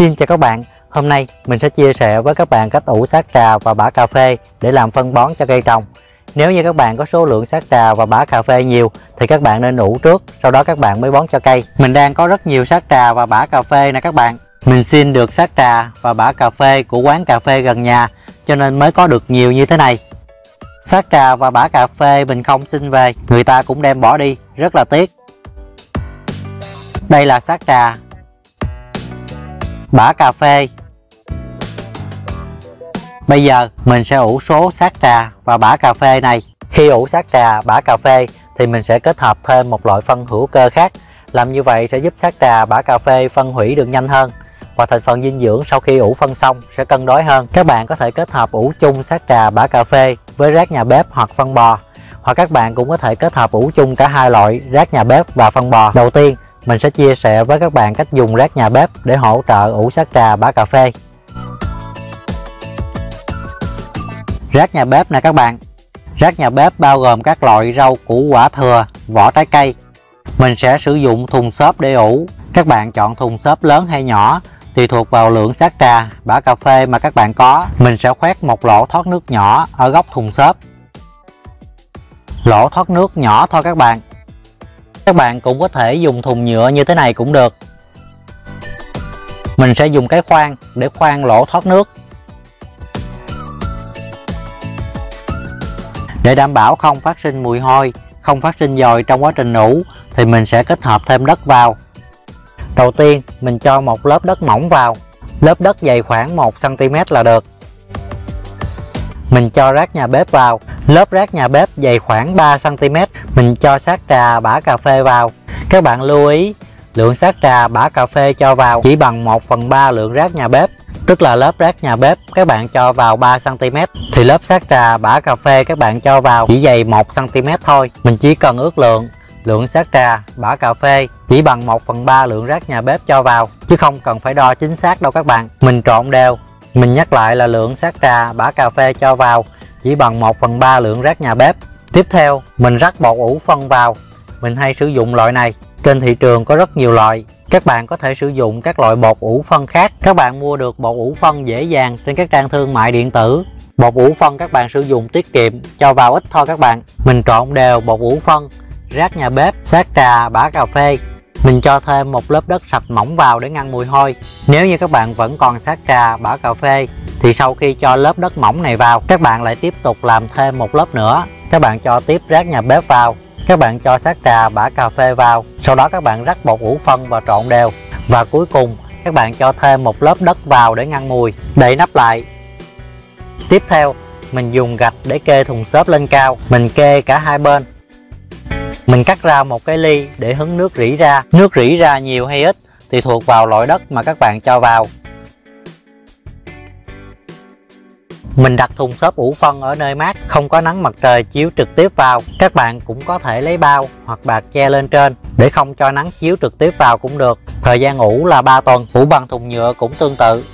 Xin chào các bạn, hôm nay mình sẽ chia sẻ với các bạn cách ủ sát trà và bã cà phê để làm phân bón cho cây trồng. Nếu như các bạn có số lượng sát trà và bã cà phê nhiều thì các bạn nên ủ trước, sau đó các bạn mới bón cho cây. Mình đang có rất nhiều sát trà và bã cà phê nè các bạn. Mình xin được sát trà và bã cà phê của quán cà phê gần nhà cho nên mới có được nhiều như thế này. Sát trà và bã cà phê mình không xin về, người ta cũng đem bỏ đi, rất là tiếc. Đây là sát trà bã cà phê Bây giờ mình sẽ ủ số sát trà và bã cà phê này Khi ủ sát trà, bã cà phê thì mình sẽ kết hợp thêm một loại phân hữu cơ khác Làm như vậy sẽ giúp sát trà, bã cà phê phân hủy được nhanh hơn và thành phần dinh dưỡng sau khi ủ phân xong sẽ cân đối hơn. Các bạn có thể kết hợp ủ chung sát trà, bã cà phê với rác nhà bếp hoặc phân bò. Hoặc các bạn cũng có thể kết hợp ủ chung cả hai loại rác nhà bếp và phân bò. Đầu tiên, mình sẽ chia sẻ với các bạn cách dùng rác nhà bếp để hỗ trợ ủ sát trà, bã cà phê. Rác nhà bếp nè các bạn. Rác nhà bếp bao gồm các loại rau củ quả thừa, vỏ trái cây. Mình sẽ sử dụng thùng xốp để ủ. Các bạn chọn thùng xốp lớn hay nhỏ tùy thuộc vào lượng sát trà, bã cà phê mà các bạn có. Mình sẽ khoét một lỗ thoát nước nhỏ ở góc thùng xốp. Lỗ thoát nước nhỏ thôi các bạn các bạn cũng có thể dùng thùng nhựa như thế này cũng được. Mình sẽ dùng cái khoan để khoan lỗ thoát nước. Để đảm bảo không phát sinh mùi hôi, không phát sinh dòi trong quá trình ủ thì mình sẽ kết hợp thêm đất vào. Đầu tiên, mình cho một lớp đất mỏng vào. Lớp đất dày khoảng 1 cm là được. Mình cho rác nhà bếp vào lớp rác nhà bếp dày khoảng 3 cm mình cho sát trà bã cà phê vào. Các bạn lưu ý, lượng sát trà bã cà phê cho vào chỉ bằng 1 phần 3 lượng rác nhà bếp. Tức là lớp rác nhà bếp các bạn cho vào 3 cm thì lớp sát trà bã cà phê các bạn cho vào chỉ dày 1 cm thôi. Mình chỉ cần ước lượng lượng sát trà bã cà phê chỉ bằng 1 phần 3 lượng rác nhà bếp cho vào, chứ không cần phải đo chính xác đâu các bạn. Mình trộn đều, mình nhắc lại là lượng sát trà bã cà phê cho vào chỉ bằng 1 phần 3 lượng rác nhà bếp. Tiếp theo, mình rắc bột ủ phân vào. Mình hay sử dụng loại này. Trên thị trường có rất nhiều loại. Các bạn có thể sử dụng các loại bột ủ phân khác. Các bạn mua được bột ủ phân dễ dàng trên các trang thương mại điện tử. Bột ủ phân các bạn sử dụng tiết kiệm, cho vào ít thôi các bạn. Mình trộn đều bột ủ phân, rác nhà bếp, sát trà, bã cà phê mình cho thêm một lớp đất sạch mỏng vào để ngăn mùi hôi. Nếu như các bạn vẫn còn sát trà, bã cà phê thì sau khi cho lớp đất mỏng này vào, các bạn lại tiếp tục làm thêm một lớp nữa. Các bạn cho tiếp rác nhà bếp vào, các bạn cho sát trà, bã cà phê vào. Sau đó các bạn rắc bột ủ phân và trộn đều. Và cuối cùng các bạn cho thêm một lớp đất vào để ngăn mùi. Đậy nắp lại. Tiếp theo, mình dùng gạch để kê thùng xốp lên cao. Mình kê cả hai bên mình cắt ra một cái ly để hứng nước rỉ ra. Nước rỉ ra nhiều hay ít thì thuộc vào loại đất mà các bạn cho vào. Mình đặt thùng xốp ủ phân ở nơi mát, không có nắng mặt trời chiếu trực tiếp vào. Các bạn cũng có thể lấy bao hoặc bạc che lên trên để không cho nắng chiếu trực tiếp vào cũng được. Thời gian ủ là 3 tuần, ủ bằng thùng nhựa cũng tương tự.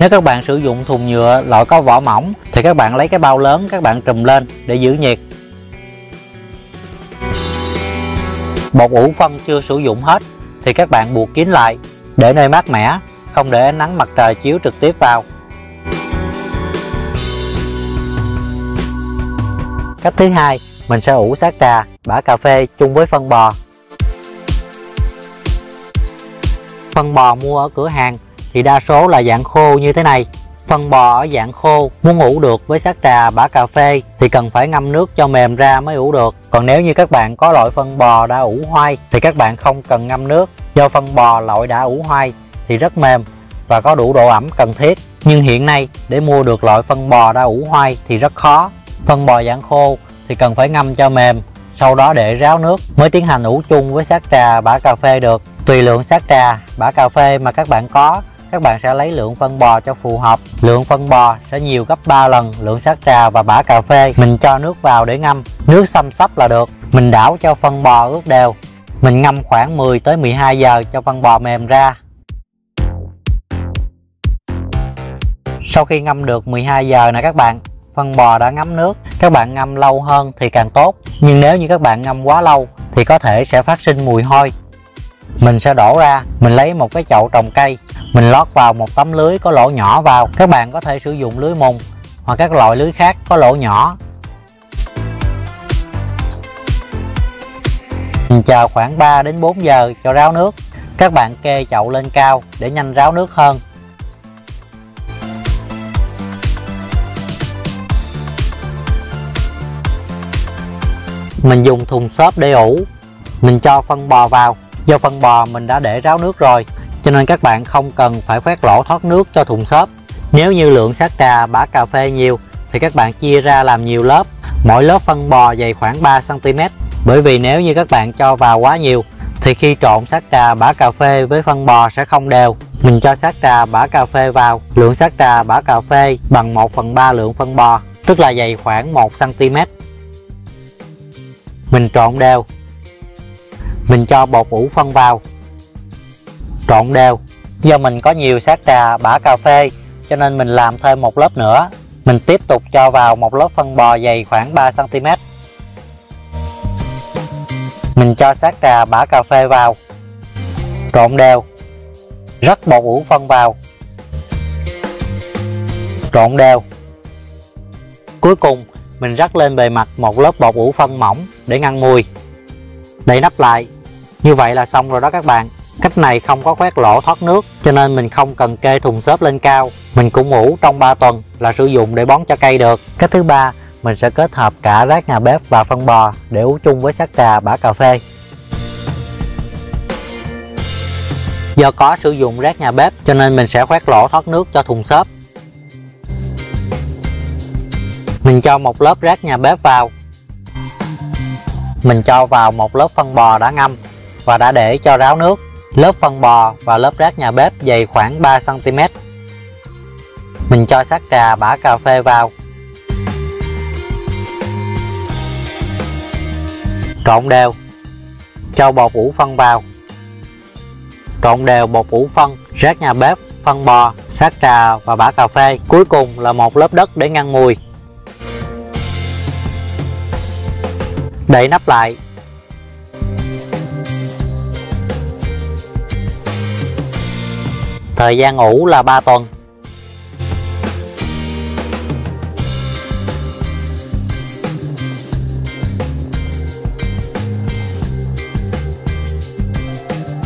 Nếu các bạn sử dụng thùng nhựa loại có vỏ mỏng thì các bạn lấy cái bao lớn các bạn trùm lên để giữ nhiệt. Bột ủ phân chưa sử dụng hết thì các bạn buộc kín lại để nơi mát mẻ, không để ánh nắng mặt trời chiếu trực tiếp vào. Cách thứ hai, mình sẽ ủ sát trà, bã cà phê chung với phân bò. Phân bò mua ở cửa hàng thì đa số là dạng khô như thế này phân bò ở dạng khô, muốn ủ được với sát trà bã cà phê thì cần phải ngâm nước cho mềm ra mới ủ được. Còn nếu như các bạn có loại phân bò đã ủ hoai thì các bạn không cần ngâm nước. Do phân bò loại đã ủ hoai thì rất mềm và có đủ độ ẩm cần thiết. Nhưng hiện nay, để mua được loại phân bò đã ủ hoai thì rất khó. Phân bò dạng khô thì cần phải ngâm cho mềm, sau đó để ráo nước mới tiến hành ủ chung với sát trà bã cà phê được. Tùy lượng sát trà bã cà phê mà các bạn có các bạn sẽ lấy lượng phân bò cho phù hợp. Lượng phân bò sẽ nhiều gấp 3 lần lượng sát trà và bã cà phê. Mình cho nước vào để ngâm. Nước xăm sắp là được. Mình đảo cho phân bò ướt đều. Mình ngâm khoảng 10 tới 12 giờ cho phân bò mềm ra. Sau khi ngâm được 12 giờ nè các bạn, phân bò đã ngấm nước. Các bạn ngâm lâu hơn thì càng tốt. Nhưng nếu như các bạn ngâm quá lâu thì có thể sẽ phát sinh mùi hôi. Mình sẽ đổ ra, mình lấy một cái chậu trồng cây mình lót vào một tấm lưới có lỗ nhỏ vào, các bạn có thể sử dụng lưới mùng hoặc các loại lưới khác có lỗ nhỏ. Mình chờ khoảng 3 đến 4 giờ cho ráo nước. Các bạn kê chậu lên cao để nhanh ráo nước hơn. Mình dùng thùng xốp để ủ. Mình cho phân bò vào. Do phân bò mình đã để ráo nước rồi cho nên các bạn không cần phải khoét lỗ thoát nước cho thùng xốp. Nếu như lượng sát trà, bã cà phê nhiều, thì các bạn chia ra làm nhiều lớp. Mỗi lớp phân bò dày khoảng 3 cm bởi vì nếu như các bạn cho vào quá nhiều, thì khi trộn sát trà, bã cà phê với phân bò sẽ không đều. Mình cho sát trà, bã cà phê vào. Lượng sát trà, bã cà phê bằng 1 phần 3 lượng phân bò, tức là dày khoảng 1 cm mình trộn đều. Mình cho bột ủ phân vào trộn đều. Do mình có nhiều sát trà bã cà phê, cho nên mình làm thêm một lớp nữa. Mình tiếp tục cho vào một lớp phân bò dày khoảng 3 cm mình cho sát trà bã cà phê vào. Trộn đều. Rắc bột ủ phân vào. Trộn đều. Cuối cùng, mình rắc lên bề mặt một lớp bột ủ phân mỏng để ngăn mùi. Đậy nắp lại. Như vậy là xong rồi đó các bạn cách này không có khoét lỗ thoát nước, cho nên mình không cần kê thùng xốp lên cao. Mình cũng ủ trong 3 tuần là sử dụng để bón cho cây được. Cách thứ ba, mình sẽ kết hợp cả rác nhà bếp và phân bò để ủ chung với sát trà bã cà phê. Do có sử dụng rác nhà bếp, cho nên mình sẽ khoét lỗ thoát nước cho thùng xốp. Mình cho một lớp rác nhà bếp vào. Mình cho vào một lớp phân bò đã ngâm và đã để cho ráo nước lớp phân bò và lớp rác nhà bếp dày khoảng 3 cm mình cho sát trà bã cà phê vào. Trộn đều. Cho bột ủ phân vào. Trộn đều bột ủ phân, rác nhà bếp, phân bò, sát trà và bã cà phê. Cuối cùng là một lớp đất để ngăn mùi. Đậy nắp lại. Thời gian ủ là 3 tuần.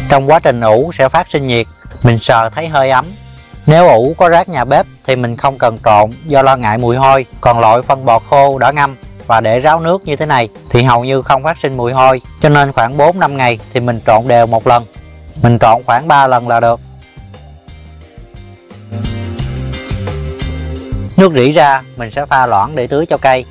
Trong quá trình ủ sẽ phát sinh nhiệt, mình sờ thấy hơi ấm. Nếu ủ có rác nhà bếp thì mình không cần trộn, do lo ngại mùi hôi. Còn loại phân bò khô đã ngâm và để ráo nước như thế này thì hầu như không phát sinh mùi hôi. Cho nên khoảng 4 năm ngày thì mình trộn đều một lần. Mình trộn khoảng 3 lần là được. Nước rỉ ra mình sẽ pha loãng để tưới cho cây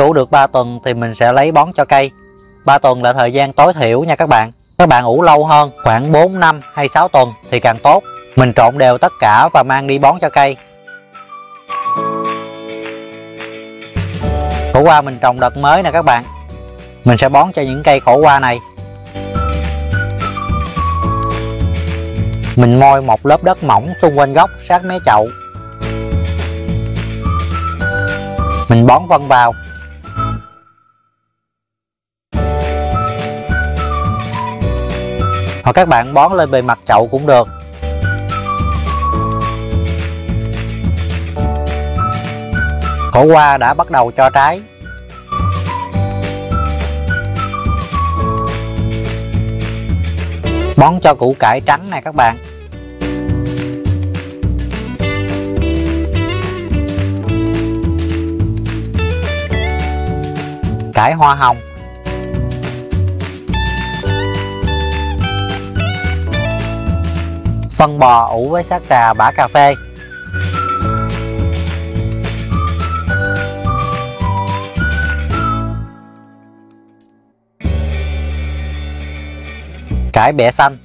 ủ được 3 tuần thì mình sẽ lấy bón cho cây. 3 tuần là thời gian tối thiểu nha các bạn. Các bạn ủ lâu hơn, khoảng 4 năm hay 6 tuần thì càng tốt. Mình trộn đều tất cả và mang đi bón cho cây. Khổ qua mình trồng đợt mới nè các bạn. Mình sẽ bón cho những cây khổ qua này. Mình môi một lớp đất mỏng xung quanh gốc sát mé chậu. Mình bón vân vào. Hoặc các bạn bón lên bề mặt chậu cũng được. Khổ qua đã bắt đầu cho trái. Bón cho củ cải trắng này các bạn. Cải hoa hồng. phân bò ủ với xác trà bã cà phê. Cải bẹ xanh.